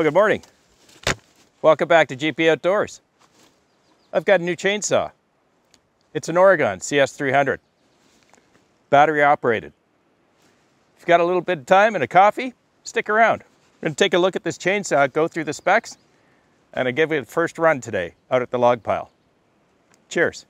Well, good morning. Welcome back to GP Outdoors. I've got a new chainsaw. It's an Oregon CS300, battery operated. If you've got a little bit of time and a coffee, stick around. We're to take a look at this chainsaw, go through the specs, and I give you a first run today out at the log pile. Cheers.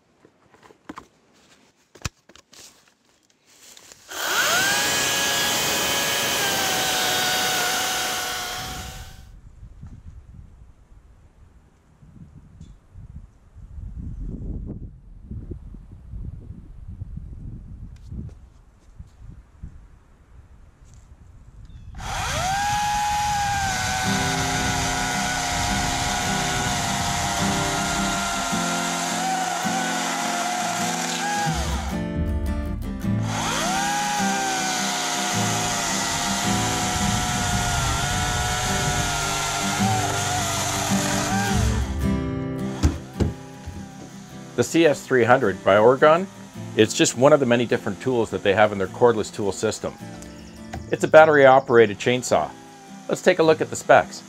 The CS300 by Oregon, it's just one of the many different tools that they have in their cordless tool system. It's a battery operated chainsaw. Let's take a look at the specs.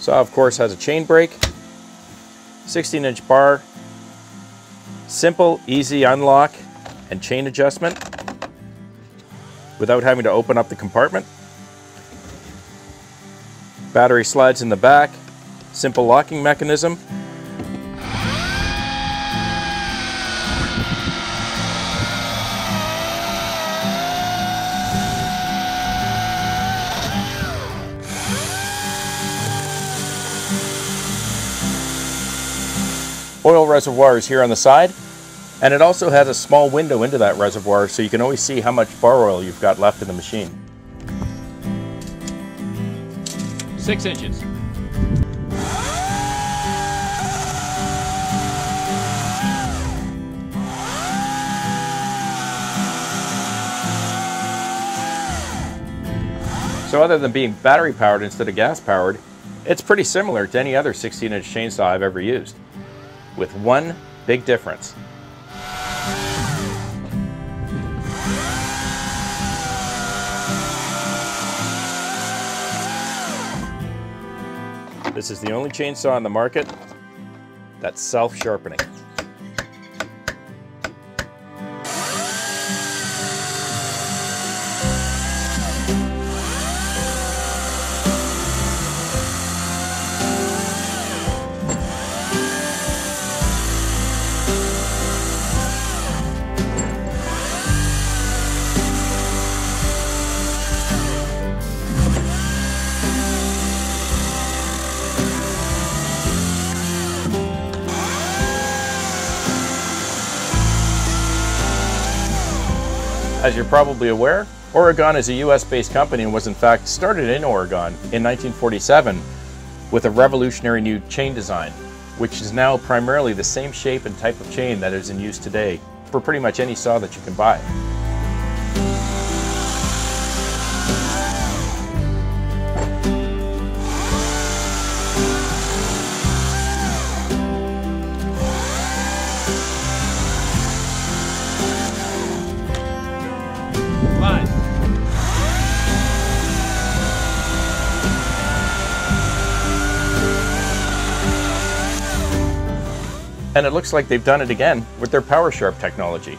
Saw of course has a chain brake, 16 inch bar, simple easy unlock and chain adjustment without having to open up the compartment. Battery slides in the back, simple locking mechanism. Oil reservoirs here on the side and it also has a small window into that reservoir so you can always see how much bar oil you've got left in the machine. Six inches. So other than being battery powered instead of gas powered, it's pretty similar to any other 16 inch chainsaw I've ever used, with one big difference. This is the only chainsaw on the market that's self-sharpening. As you're probably aware, Oregon is a US based company and was in fact started in Oregon in 1947 with a revolutionary new chain design, which is now primarily the same shape and type of chain that is in use today for pretty much any saw that you can buy. And it looks like they've done it again with their Power Sharp technology.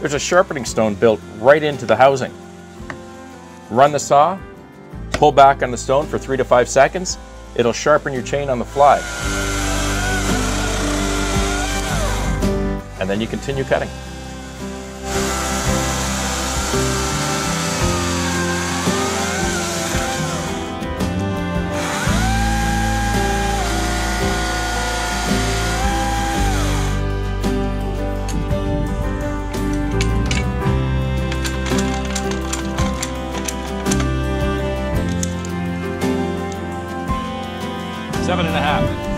There's a sharpening stone built right into the housing. Run the saw, pull back on the stone for three to five seconds, it'll sharpen your chain on the fly. And then you continue cutting. seven and a half.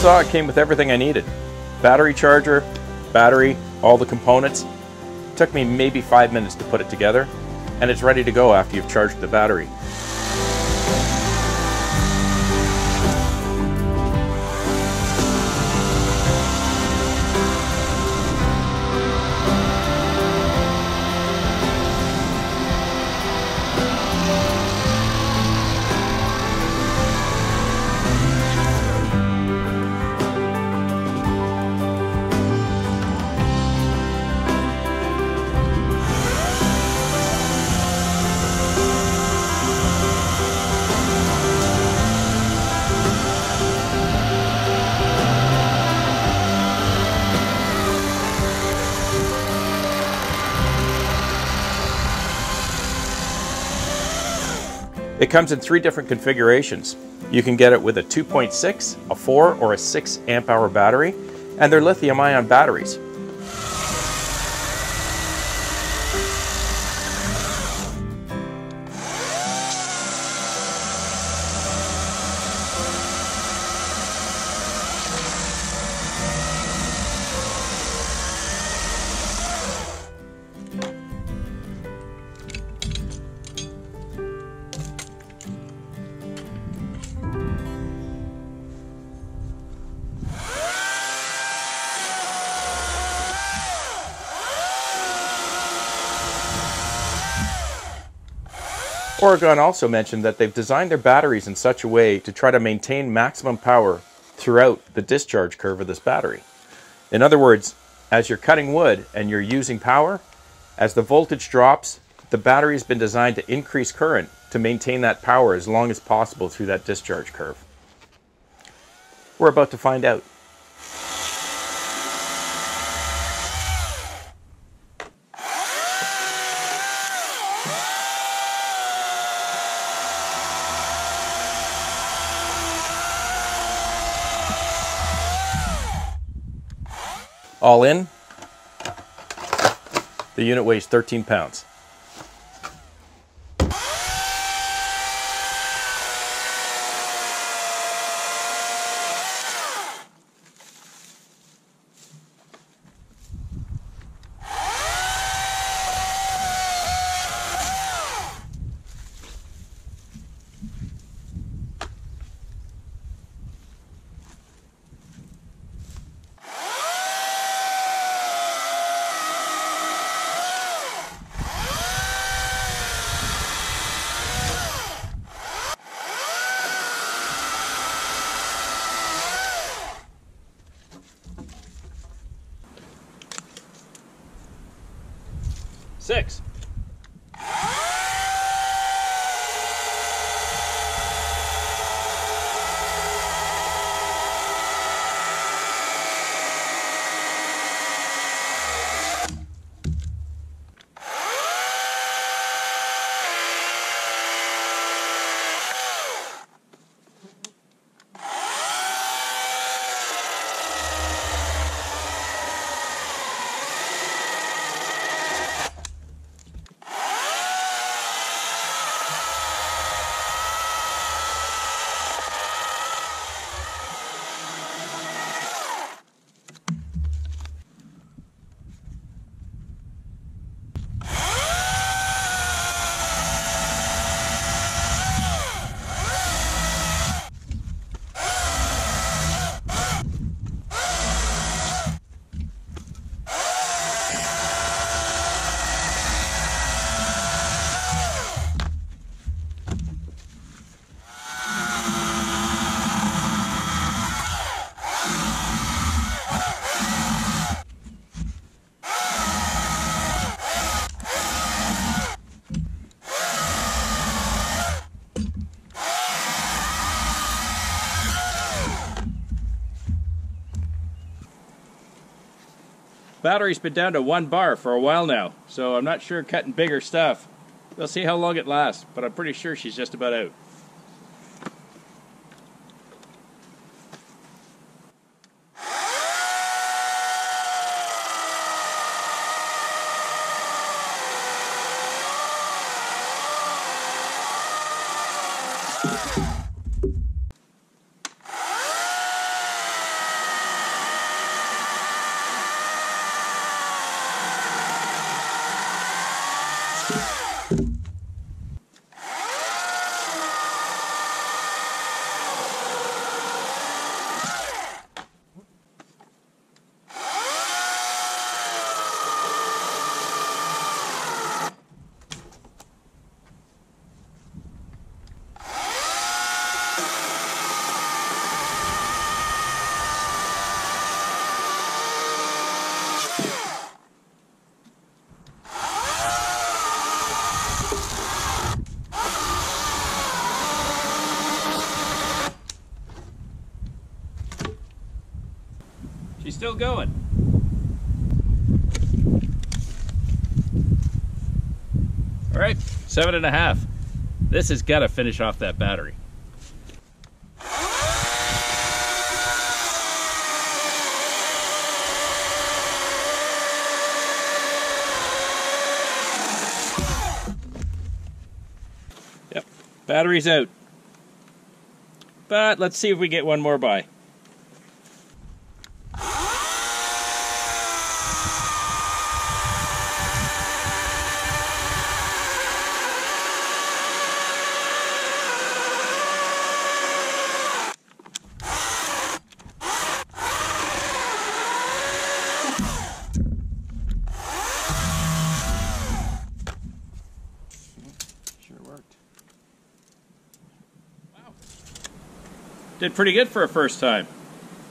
saw it came with everything I needed. Battery charger, battery, all the components. It took me maybe five minutes to put it together, and it's ready to go after you've charged the battery. It comes in three different configurations. You can get it with a 2.6, a 4, or a 6 amp hour battery, and they're lithium ion batteries. Oregon also mentioned that they've designed their batteries in such a way to try to maintain maximum power throughout the discharge curve of this battery. In other words, as you're cutting wood and you're using power, as the voltage drops, the battery has been designed to increase current to maintain that power as long as possible through that discharge curve. We're about to find out. All in, the unit weighs 13 pounds. Six. Battery's been down to one bar for a while now, so I'm not sure cutting bigger stuff. We'll see how long it lasts, but I'm pretty sure she's just about out. Going. All right, seven and a half. This has got to finish off that battery. Yep, battery's out. But let's see if we get one more by. Did pretty good for a first time.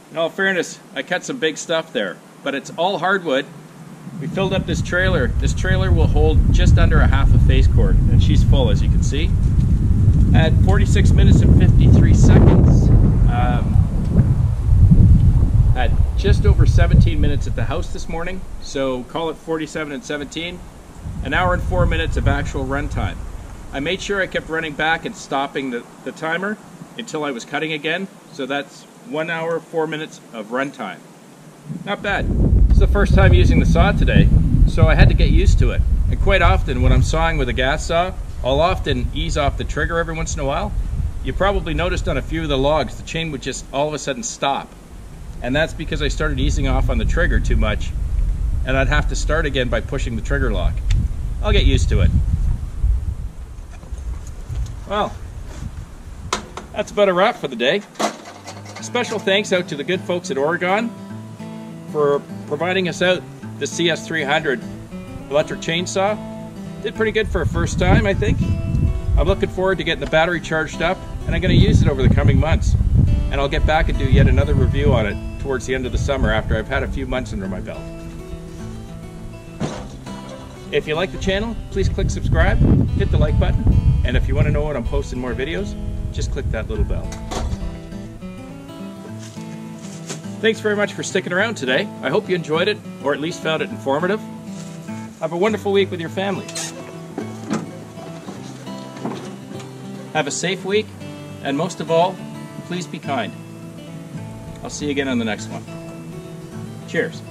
In all fairness, I cut some big stuff there, but it's all hardwood. We filled up this trailer. This trailer will hold just under a half a face cord, and she's full as you can see. At 46 minutes and 53 seconds, um, at just over 17 minutes at the house this morning, so call it 47 and 17, an hour and four minutes of actual run time. I made sure I kept running back and stopping the, the timer until I was cutting again, so that's one hour, four minutes of run time. Not bad. It's the first time using the saw today, so I had to get used to it. And quite often when I'm sawing with a gas saw, I'll often ease off the trigger every once in a while. You probably noticed on a few of the logs, the chain would just all of a sudden stop. And that's because I started easing off on the trigger too much, and I'd have to start again by pushing the trigger lock. I'll get used to it. Well, that's about a wrap for the day. Special thanks out to the good folks at Oregon for providing us out the CS300 electric chainsaw. Did pretty good for a first time, I think. I'm looking forward to getting the battery charged up, and I'm going to use it over the coming months. And I'll get back and do yet another review on it towards the end of the summer after I've had a few months under my belt. If you like the channel, please click subscribe, hit the like button, and if you want to know when I'm posting more videos, just click that little bell. Thanks very much for sticking around today. I hope you enjoyed it, or at least found it informative. Have a wonderful week with your family. Have a safe week, and most of all, please be kind. I'll see you again on the next one. Cheers.